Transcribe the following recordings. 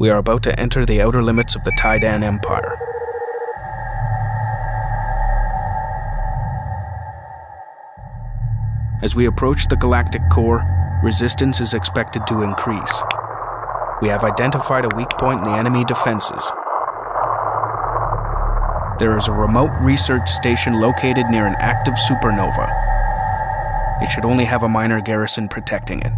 We are about to enter the outer limits of the Taiidan Empire. As we approach the galactic core, resistance is expected to increase. We have identified a weak point in the enemy defenses. There is a remote research station located near an active supernova. It should only have a minor garrison protecting it.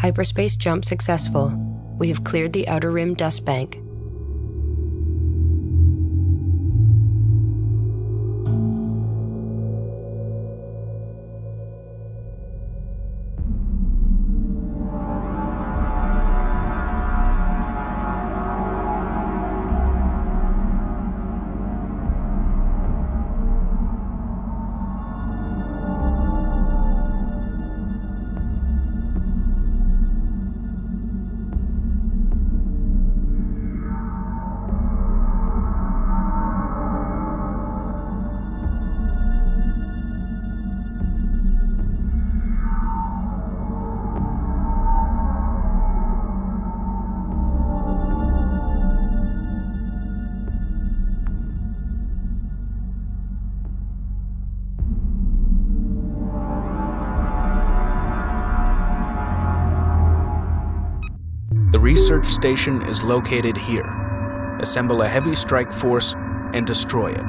Hyperspace jump successful. We have cleared the outer rim dust bank. The research station is located here. Assemble a heavy strike force and destroy it.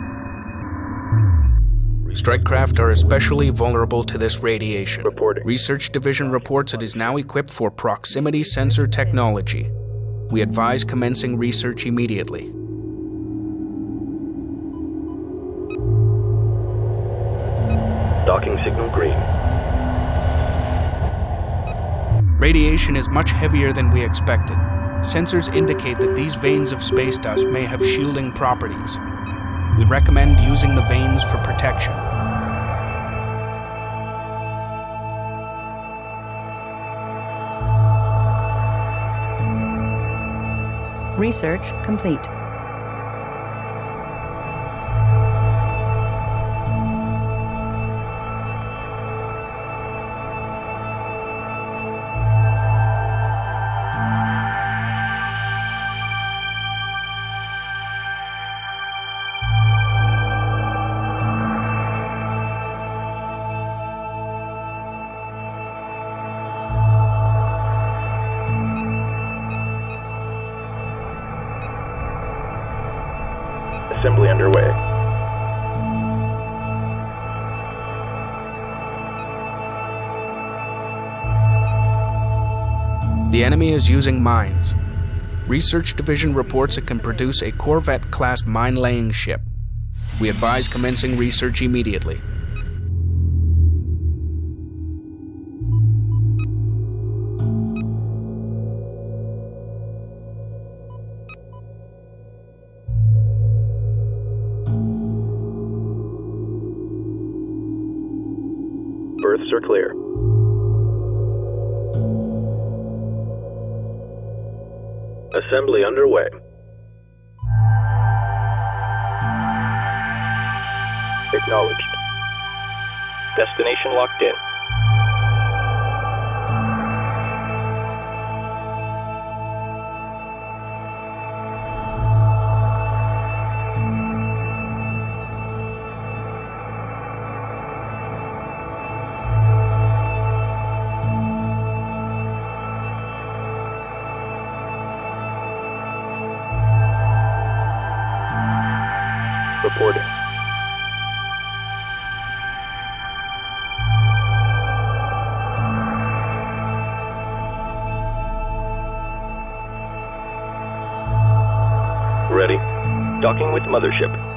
Strike craft are especially vulnerable to this radiation. Reporting. Research Division reports it is now equipped for proximity sensor technology. We advise commencing research immediately. Docking signal green. Radiation is much heavier than we expected. Sensors indicate that these veins of space dust may have shielding properties. We recommend using the veins for protection. Research complete. Enemy is using mines. Research Division reports it can produce a Corvette class mine laying ship. We advise commencing research immediately. Berths are clear. Assembly underway. Acknowledged. Destination locked in. With mothership.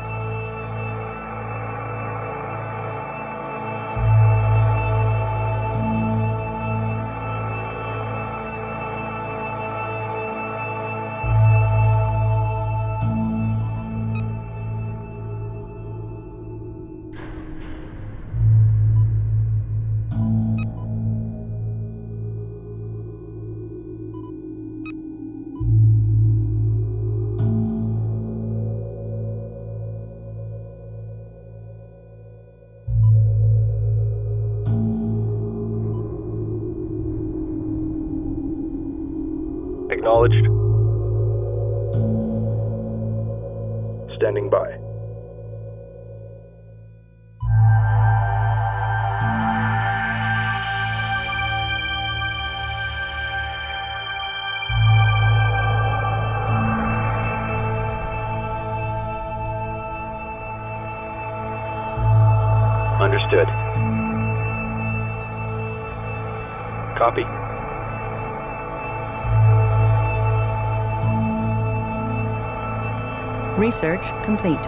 Research complete.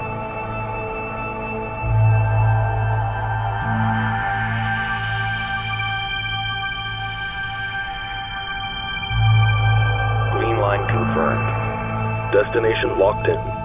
Green line confirmed. Destination locked in.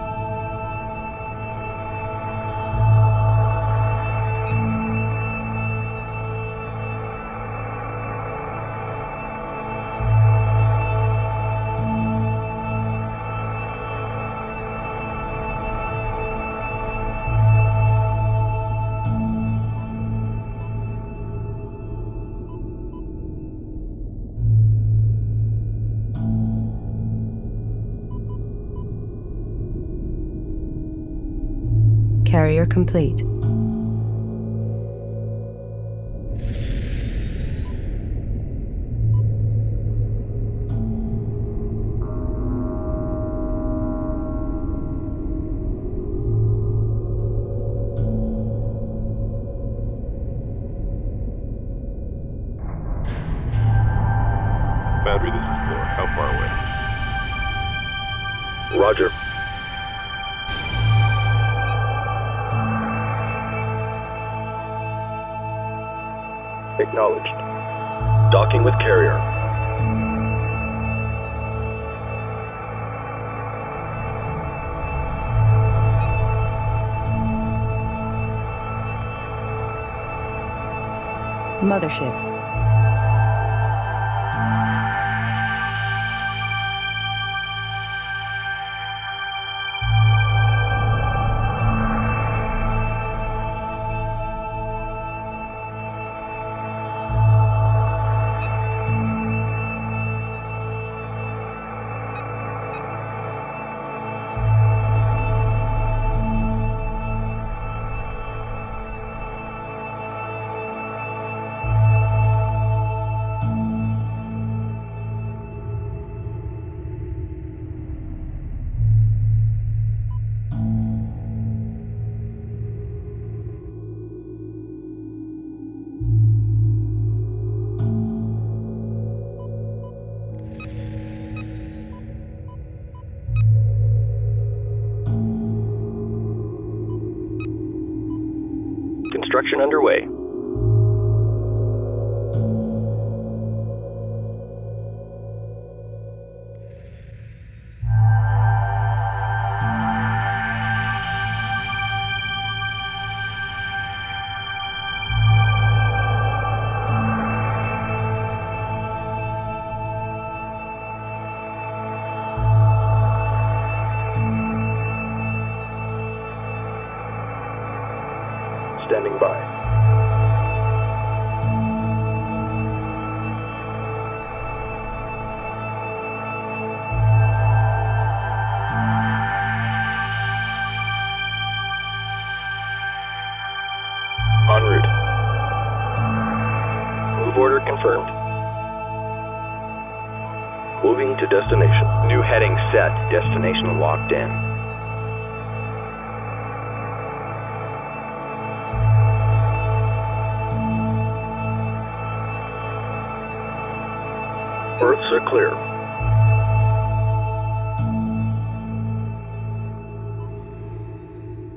Complete. Docking with carrier. Mothership. Order confirmed. Moving to destination. New heading set. Destination locked in. Berths are clear.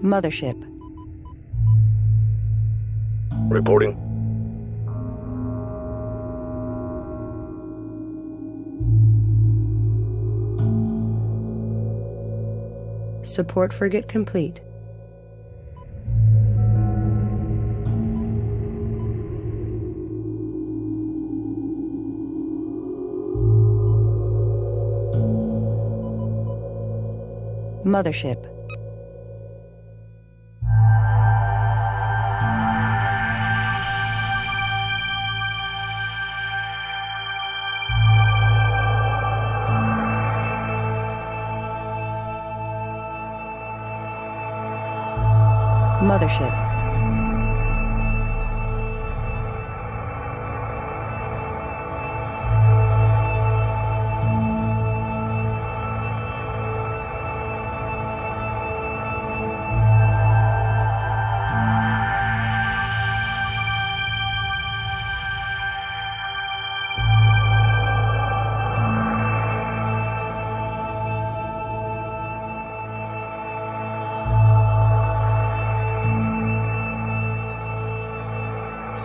Mothership. Reporting. Support frigate complete. Mothership. Mothership.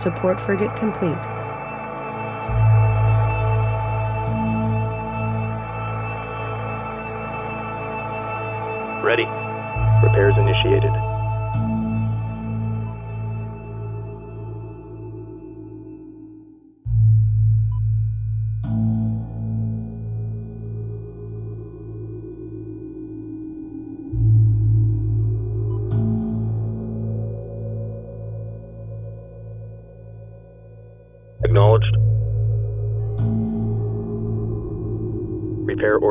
Support frigate complete. Ready. Repairs initiated.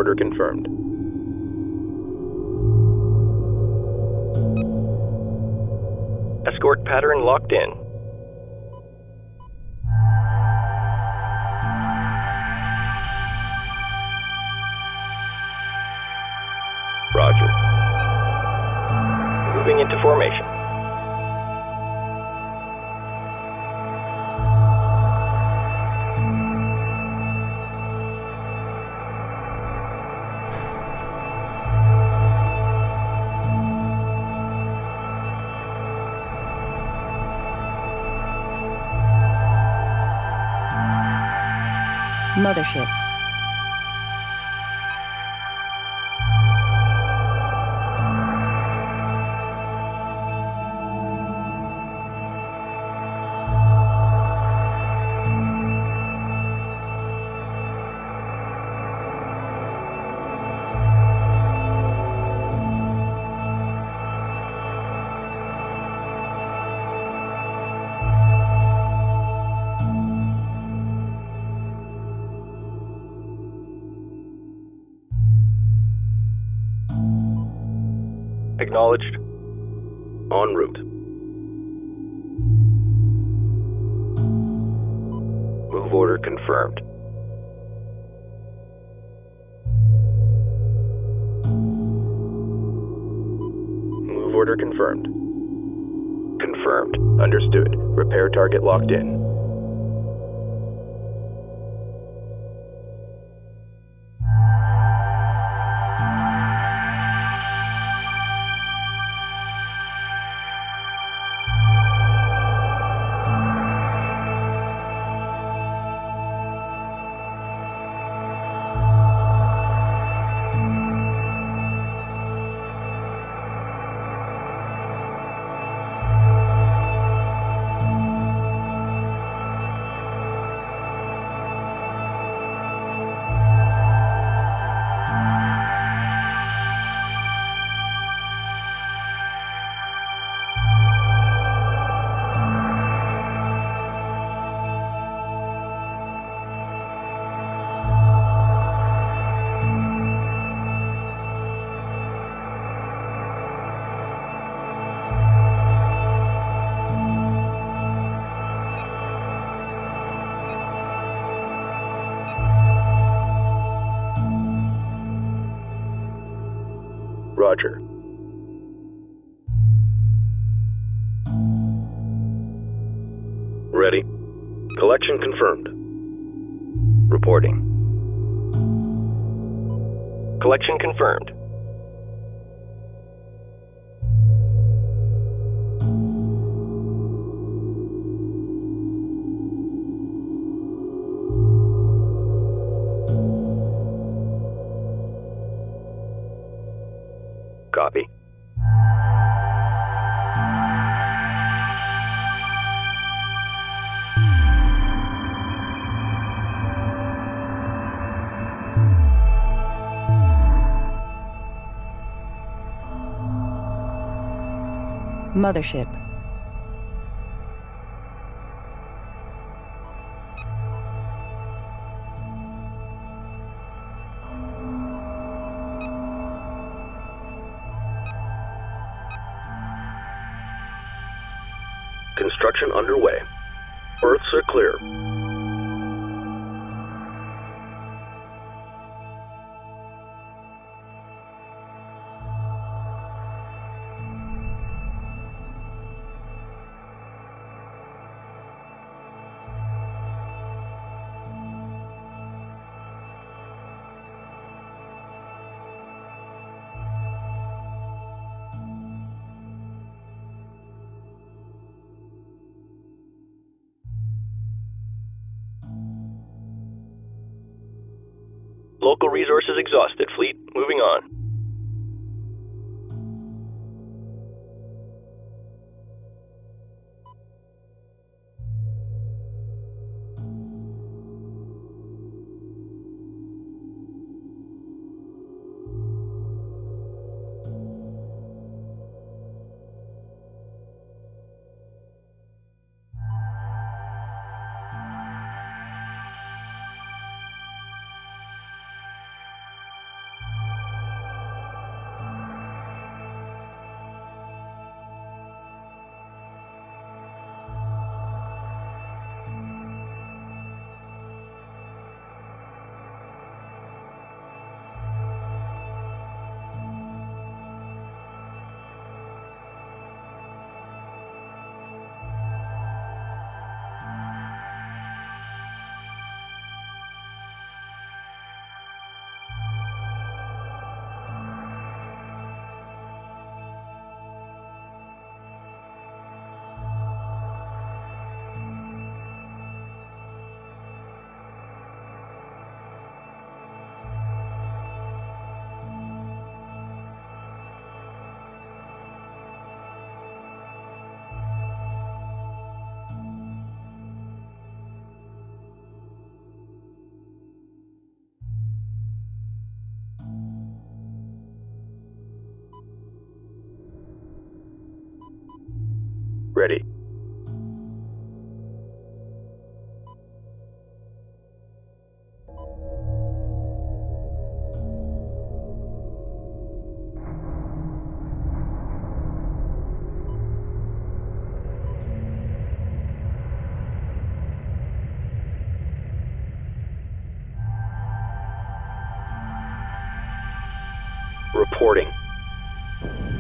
Order confirmed. Escort pattern locked in. Mothership. Acknowledged. En route. Move order confirmed. Move order confirmed. Confirmed. Understood. Repair target locked in. Copy. Mothership.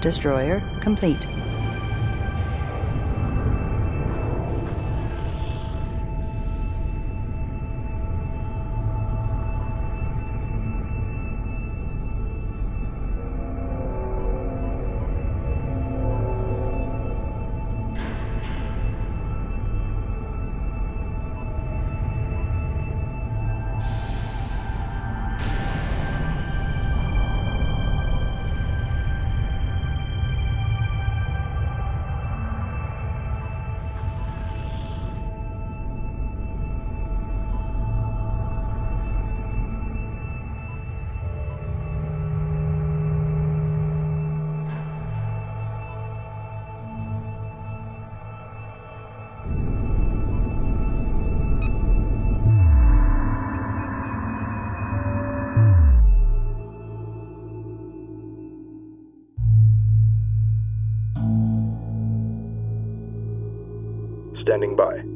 Destroyer complete. Standing by.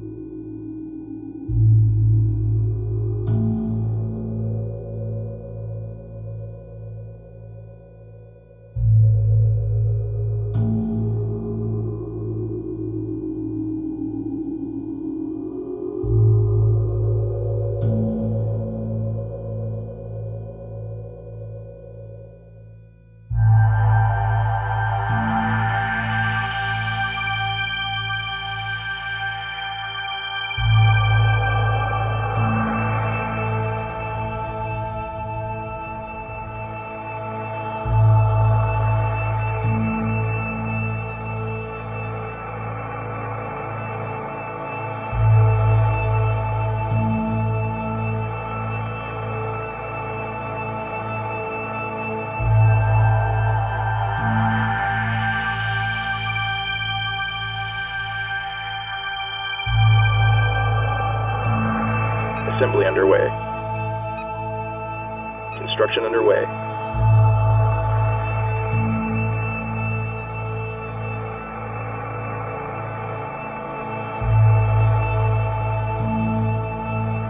underway. Construction underway.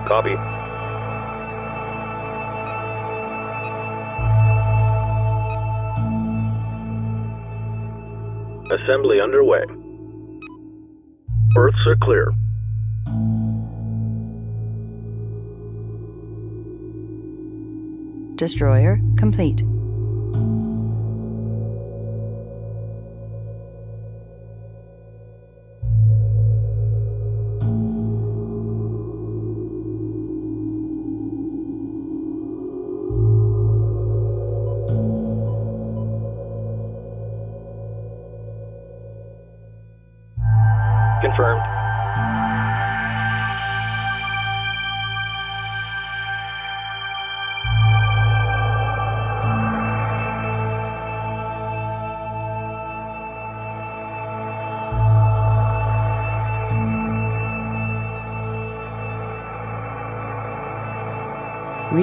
Copy. Assembly underway. Earths are clear. Destroyer complete.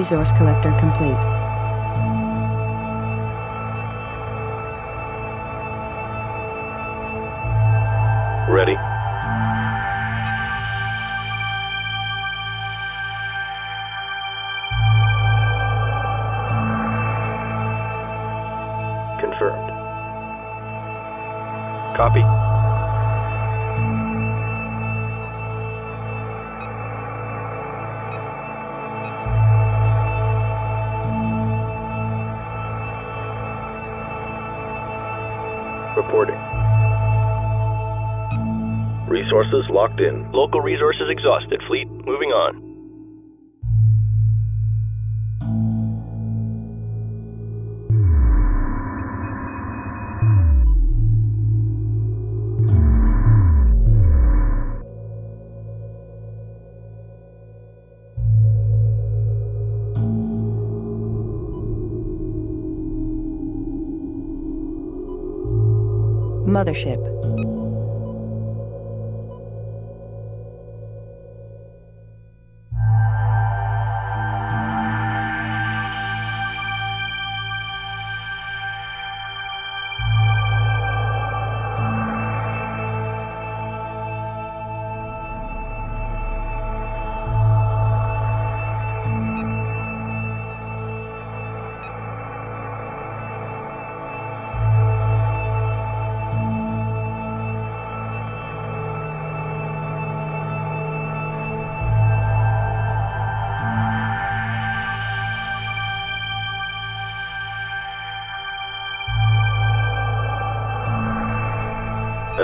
Resource collector complete. Locked in. Local resources exhausted. Fleet, moving on. Mothership.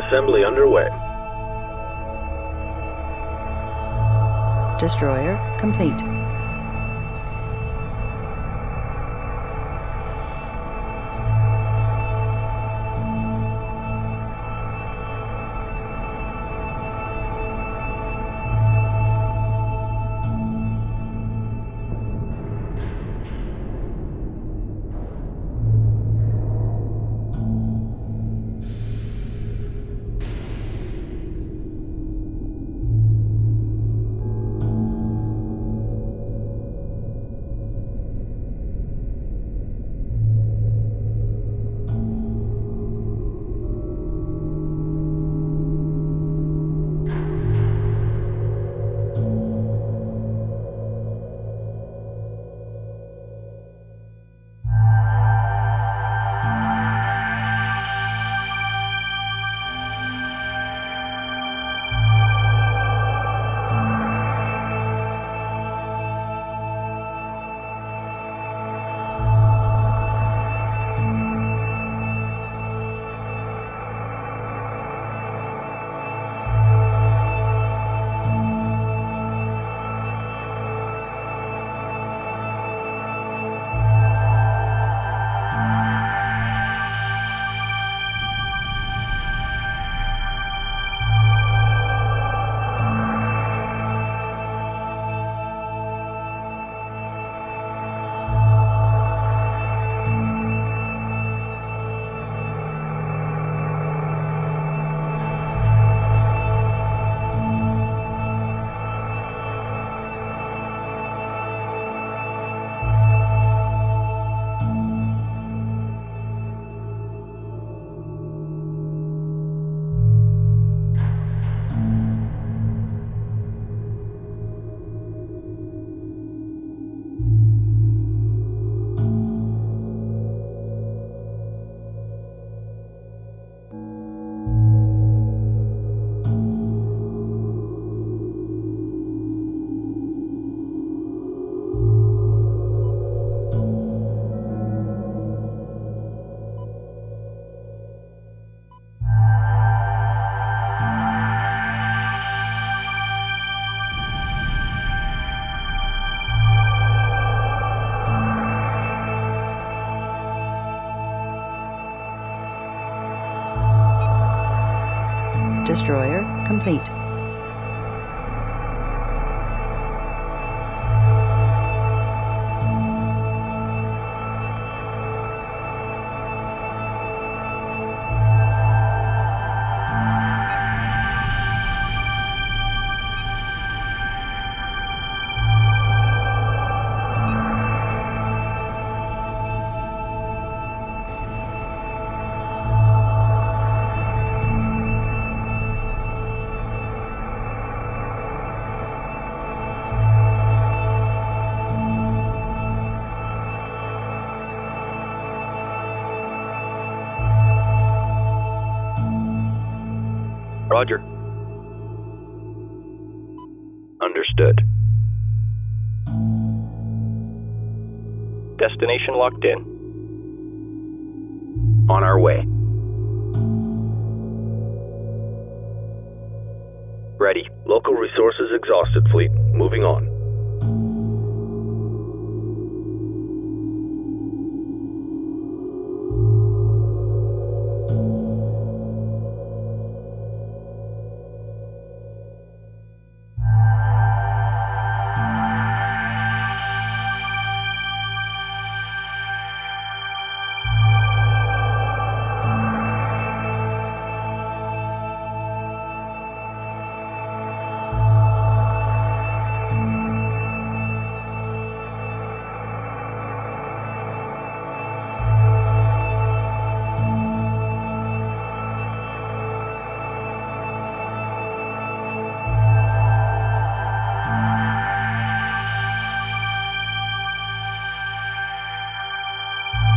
Assembly underway. Destroyer complete. Destroyer complete. Locked in.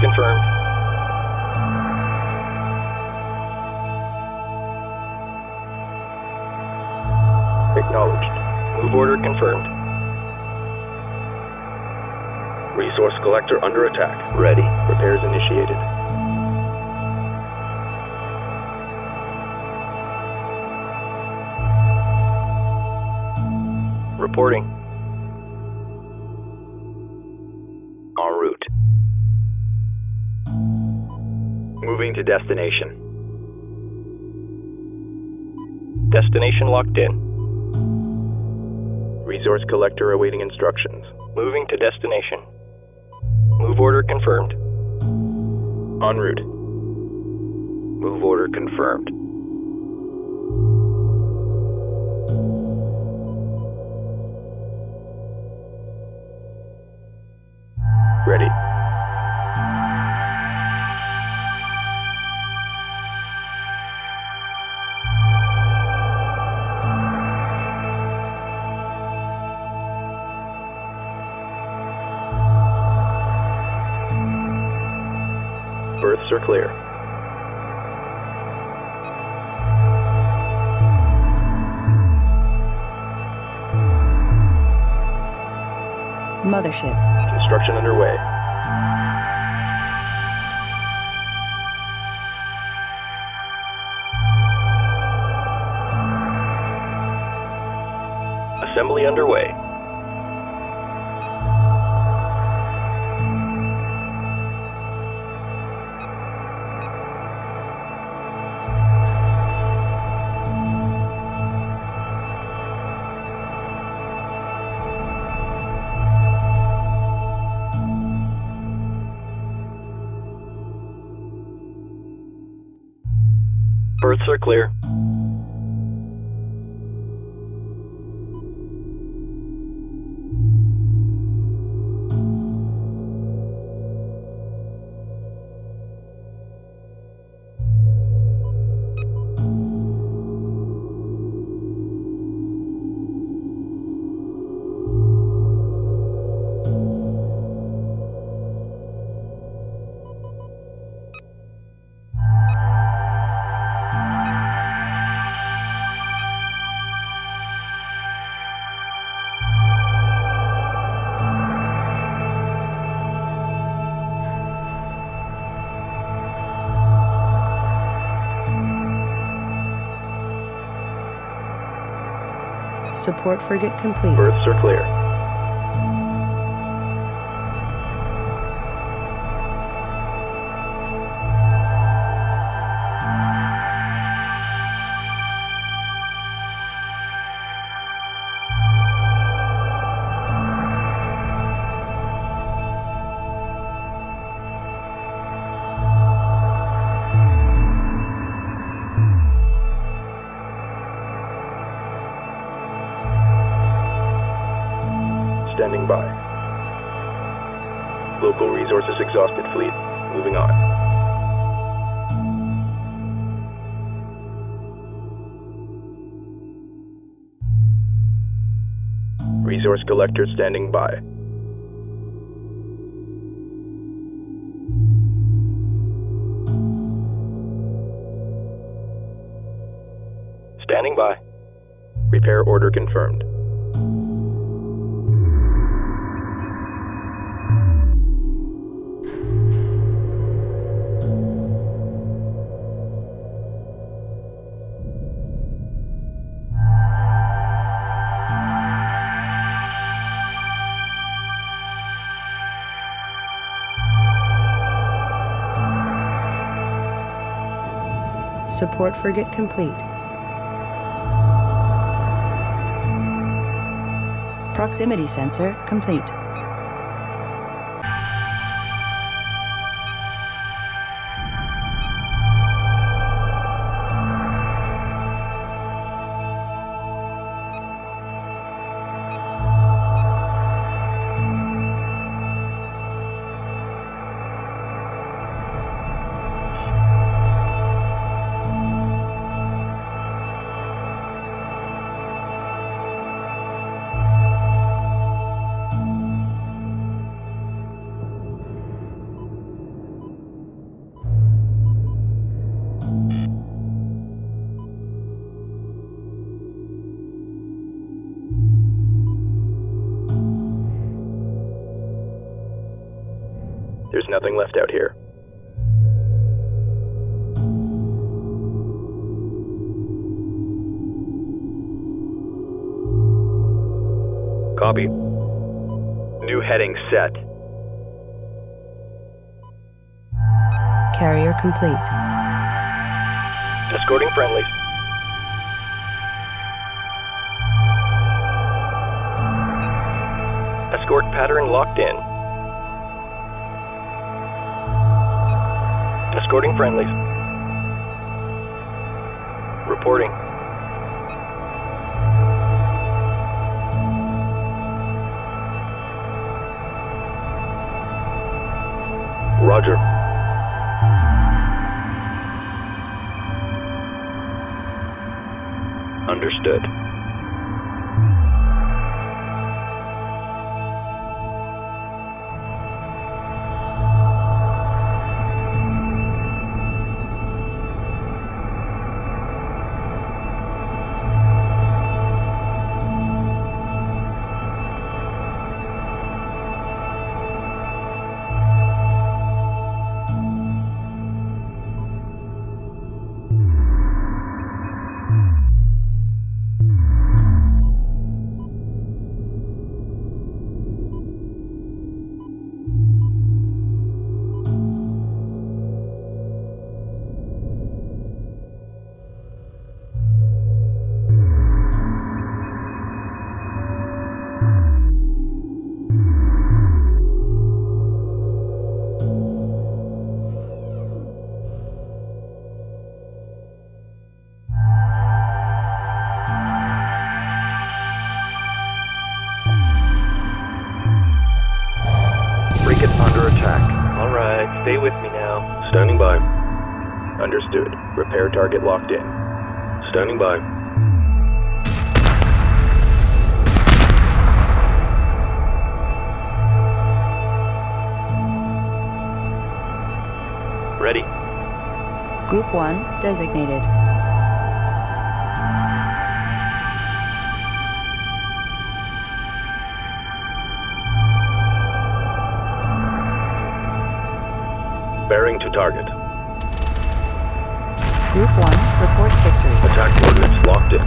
Confirmed. Acknowledged. Move order confirmed. Resource collector under attack. Ready. Repairs initiated. To destination. Destination locked in. Resource collector awaiting instructions. Moving to destination. Move order confirmed. En route. Move order confirmed. Mothership. Construction underway. Assembly underway. Berths are clear. Support frigate complete. Berths are clear. Collector standing by. Standing by. Repair order confirmed. Support frigate complete. Proximity sensor complete. Set. Carrier complete. Escorting friendlies. Escort pattern locked in. Escorting friendlies. Reporting. Roger. Target locked in. Standing by. Ready. Group 1 designated. Bearing to target. Group 1 reports victory. Attack coordinates locked in.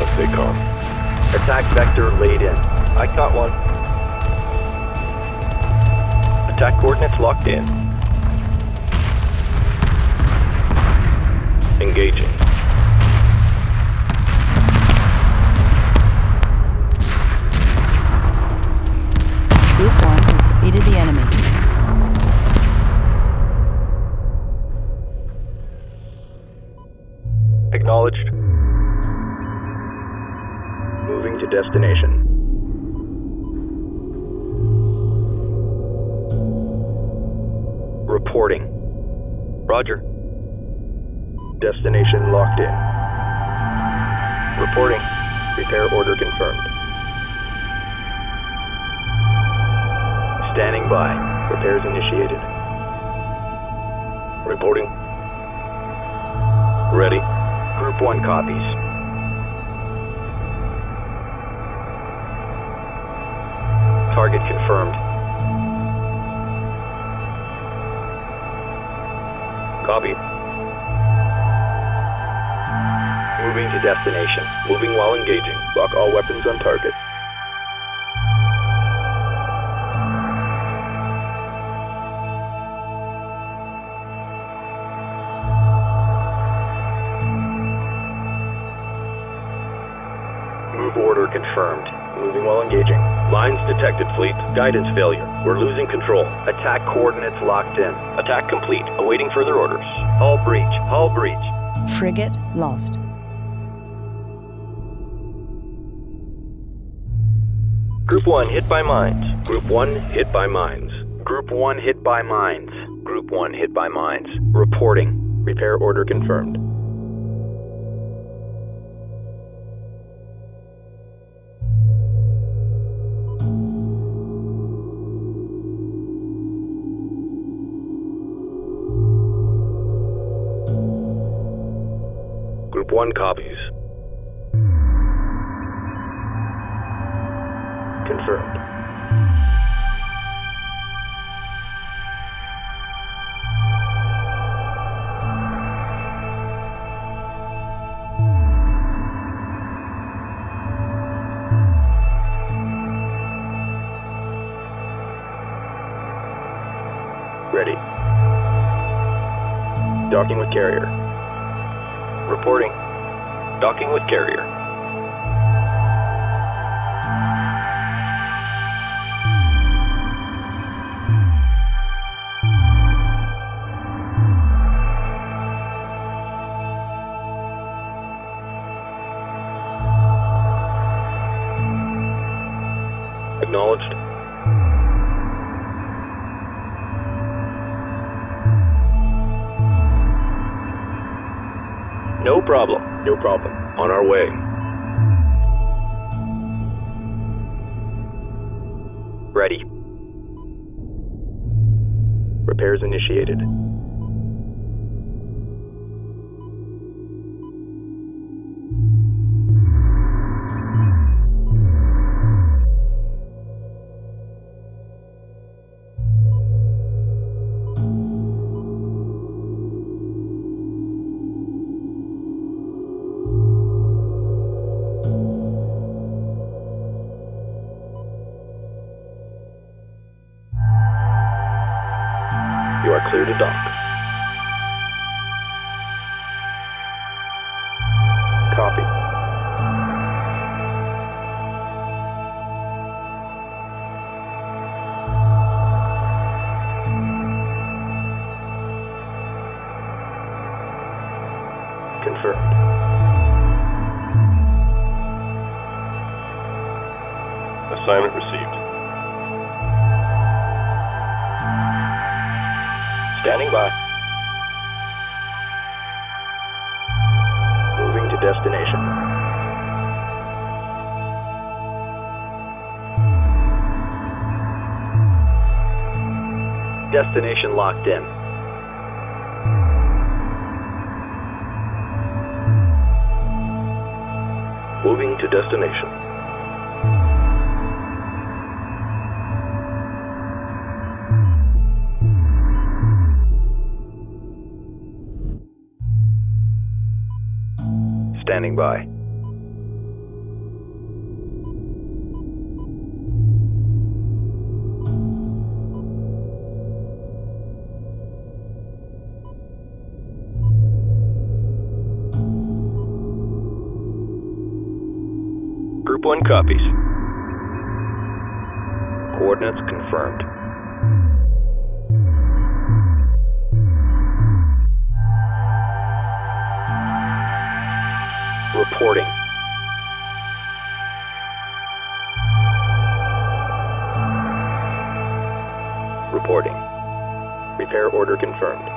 Let's stay calm. Attack vector laid in. I caught one. Attack coordinates locked in. Engaging. Roger. Destination locked in. Reporting. Repair order confirmed. Standing by. Repairs initiated. Reporting. Ready. Group 1 copies. Target confirmed. Copy. Moving to destination. Moving while engaging. Lock all weapons on target. Move order confirmed. Moving while engaging. Lines detected, fleet. Guidance failure. We're losing control. Attack coordinates locked in. Attack complete. Awaiting further orders. Hull breach. Hull breach. Frigate lost. Group 1 hit by mines. Group 1 hit by mines. Group 1 hit by mines. Group 1 hit by mines. Reporting. Repair order confirmed. 1 copies. Confirmed. Ready. Docking with carrier. Docking with carrier. Ready. Repairs initiated. Destination locked in. Moving to destination. One copies. Coordinates confirmed. Reporting. Reporting. Repair order confirmed.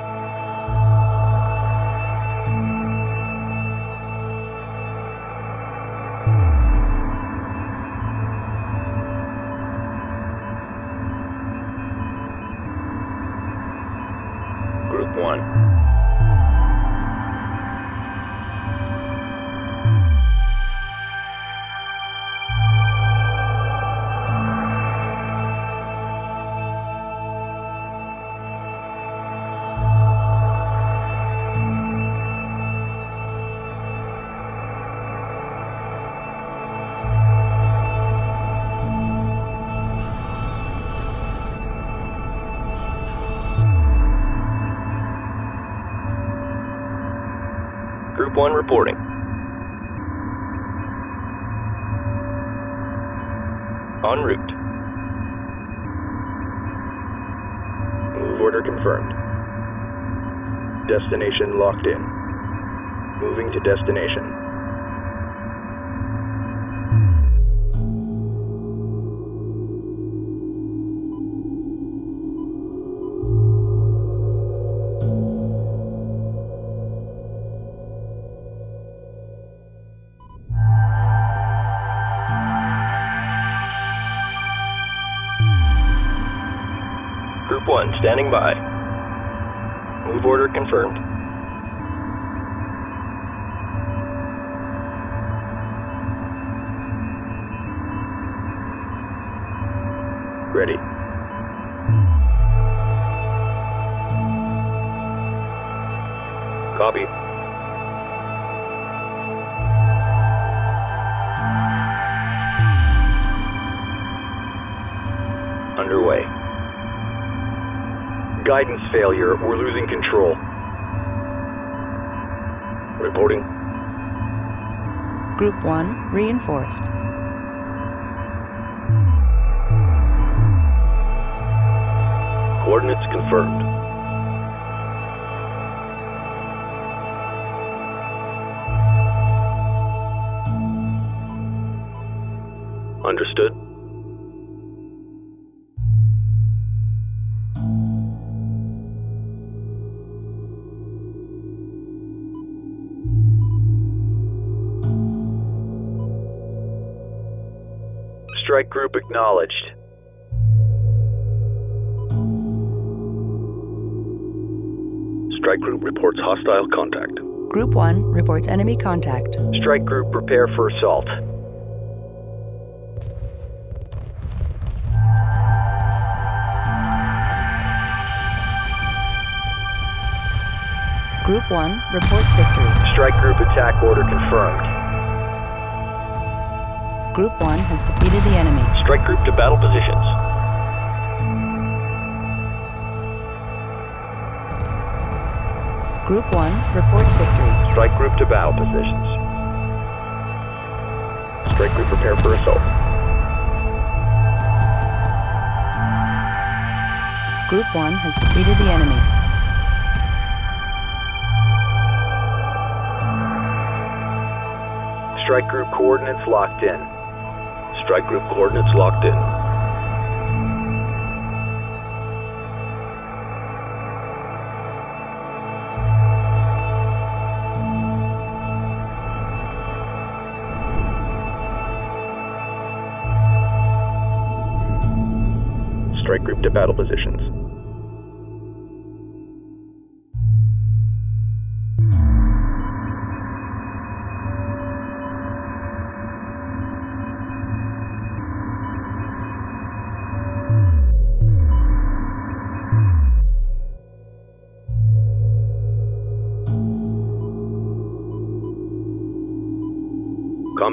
Destination locked in. Moving to destination. Group 1 standing by. Move order confirmed. Ready. Copy. Guidance failure. We're losing control. Reporting. Group 1 reinforced. Coordinates confirmed. Strike group acknowledged. Strike group reports hostile contact. Group 1 reports enemy contact. Strike group prepare for assault. Group 1 reports victory. Strike group attack order confirmed. Group 1 has defeated the enemy. Strike group to battle positions. Group 1 reports victory. Strike group to battle positions. Strike group prepare for assault. Group 1 has defeated the enemy. Strike group coordinates locked in. Strike group coordinates locked in. Strike group to battle positions.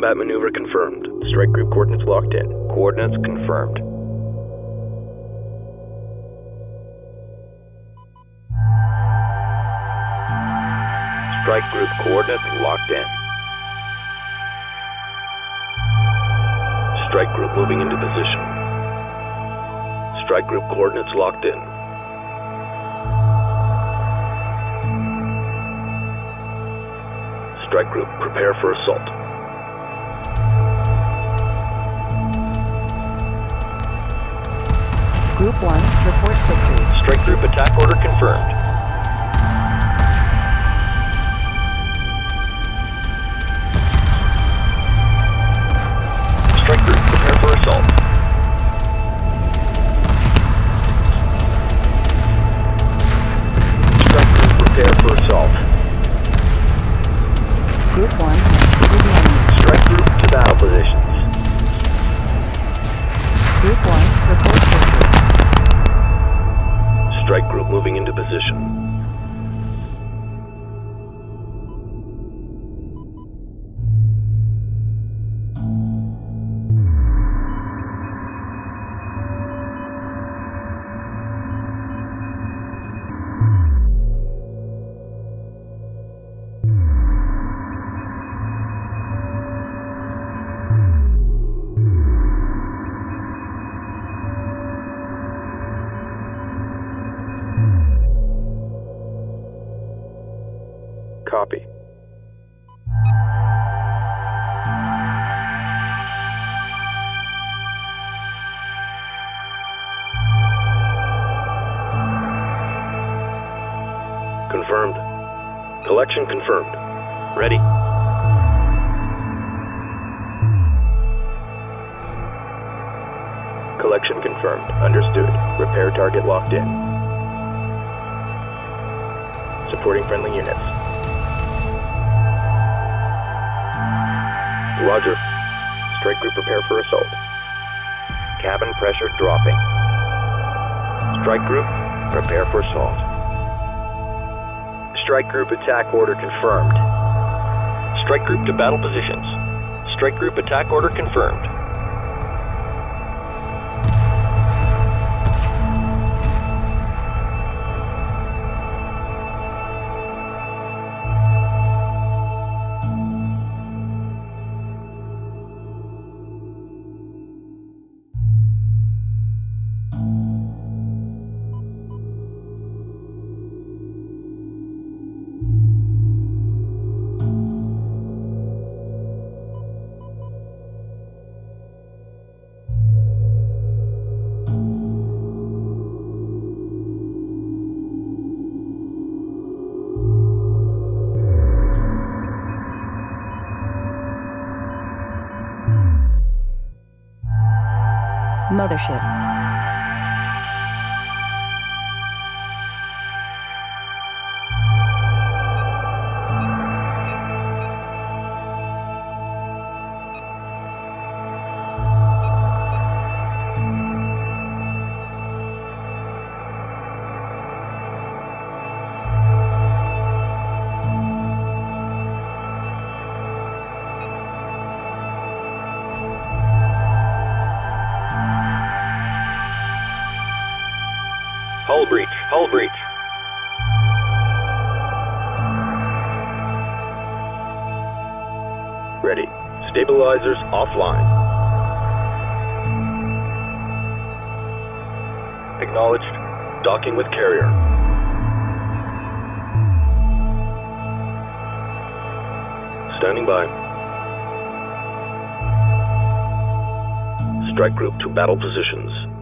Combat maneuver confirmed. Strike group coordinates locked in. Coordinates confirmed. Strike group coordinates locked in. Strike group moving into position. Strike group coordinates locked in. Strike group prepare for assault. Group 1 reports victory. Strike group attack order confirmed. Collection confirmed. Ready. Collection confirmed. Understood. Repair target locked in. Supporting friendly units. Roger. Strike group prepare for assault. Cabin pressure dropping. Strike group, prepare for assault. Strike group attack order confirmed. Strike group to battle positions. Strike group attack order confirmed. Mothership. Offline. Acknowledged. Docking with carrier. Standing by. Strike group to battle positions.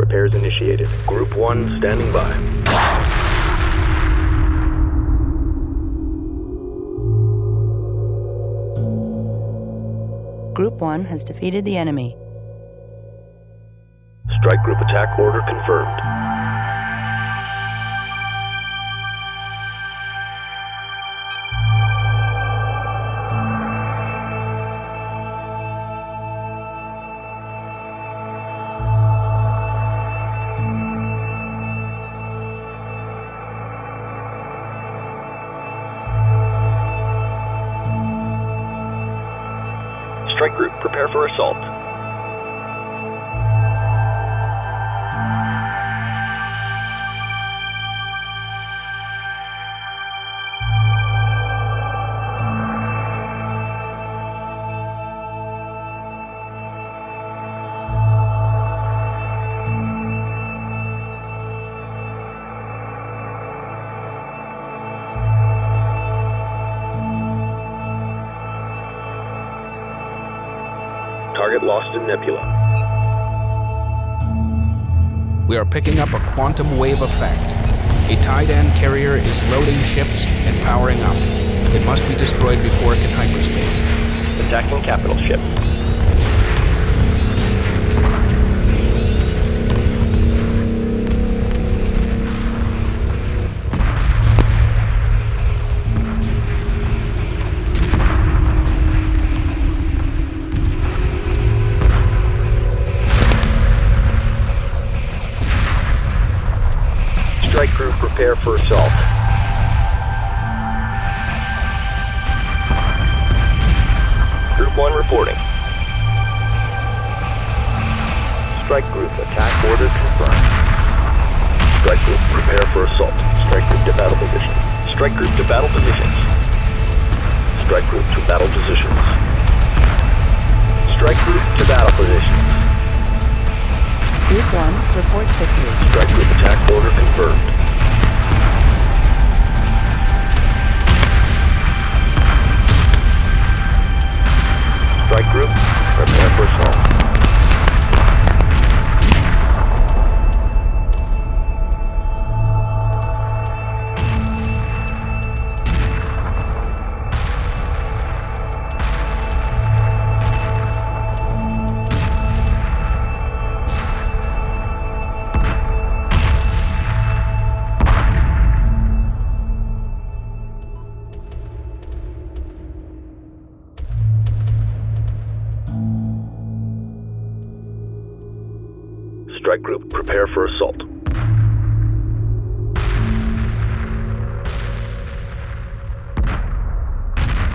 Repairs initiated. Group 1 standing by. Group 1 has defeated the enemy. Strike group attack order confirmed. Nebula. We are picking up a quantum wave effect. A Taiidan carrier is loading ships and powering up. It must be destroyed before it can hyperspace. Attacking capital ship. 1 reporting. Strike group attack order confirmed. Strike group prepare for assault. Strike group to battle position. Strike group to battle positions. Strike group to battle positions. Strike group to battle positions. Group 1 reports victory. Strike group attack order confirmed. Strike group, prepare for assault. Prepare for assault.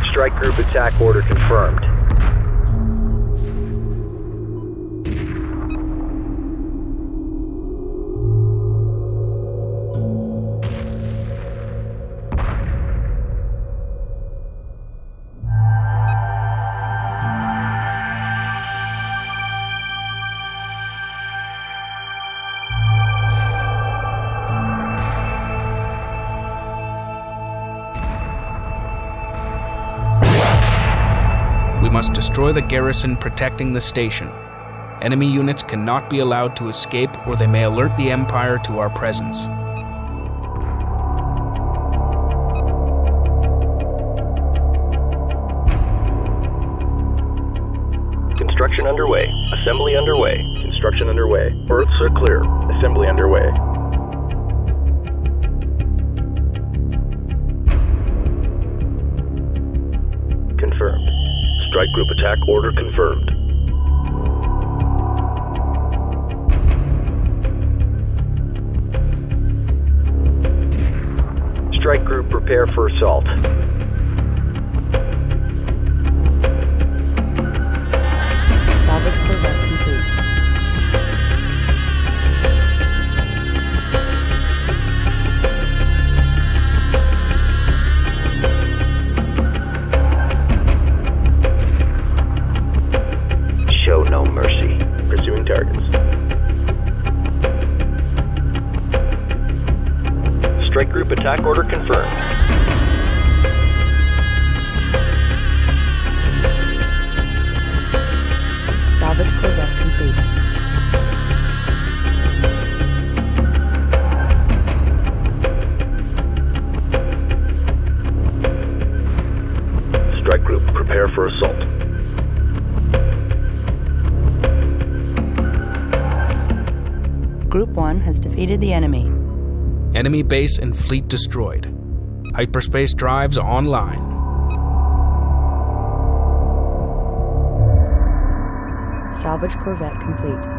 Strike group attack order confirmed. Destroy the garrison protecting the station. Enemy units cannot be allowed to escape, or they may alert the Empire to our presence. Construction underway. Assembly underway. Construction underway. Berths are clear. Assembly underway. Strike group attack order confirmed. Strike group prepare for assault. Enemy. Enemy base and fleet destroyed. Hyperspace drives online. Salvage corvette complete.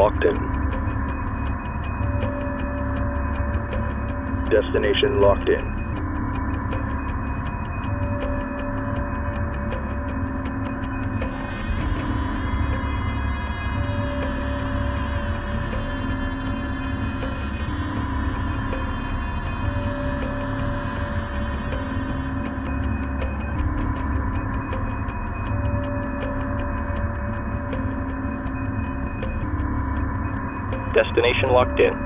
Locked in. Destination locked in. Locked in.